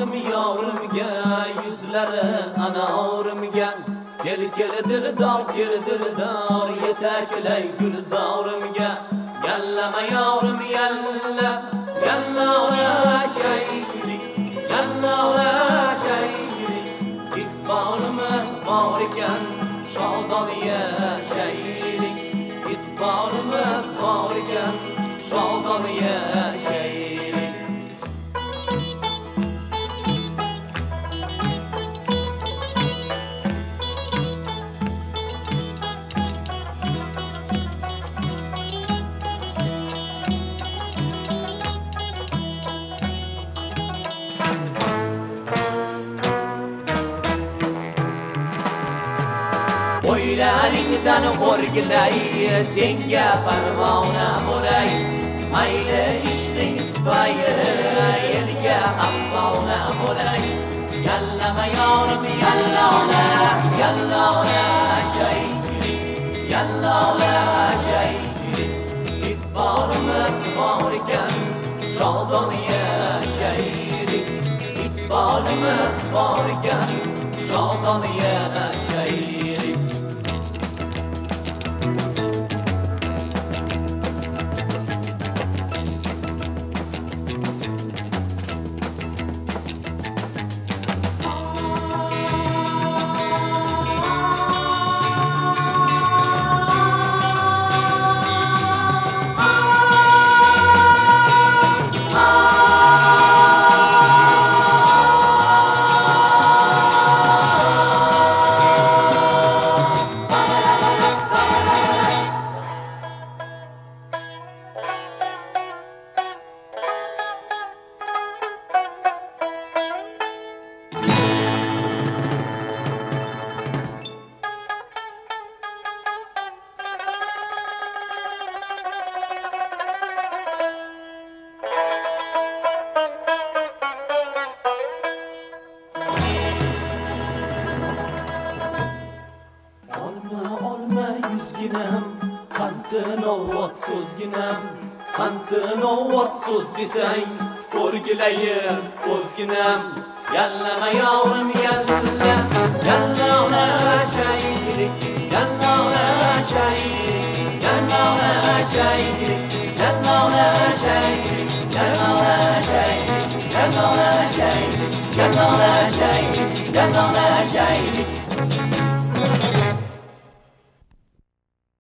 Baktım yavrum gel yüzlere ana ağrım gel. Gel gelidir dar girdir dar yetekley gülzarım gel. Yelleme yavrum yelle Yelle oraya şeylik Yelle oraya şeylik İkbalımız var iken Şaldan ye şey O'ylaringdan o'rgilay senga parvona bo'lay mayli ishning tufayli elga afsona bo'lay yallama yorim yallona yallona shayli yallona shayli iqbolimiz bor ekan shodon yashaylik iqbolimiz bor ekan shodon yüzginem Kantın ovat sözginem Kantın ovat söz deseng Ko'rgilayim o'zginam Yallama yavrum yalla Yalla ona shaylik Yalla ona shaylik Yalla ona shaylik Yalla ona shaylik Yalla ona shaylik Yalla ona shaylik Yalla ona shaylik Yalla ona shaylik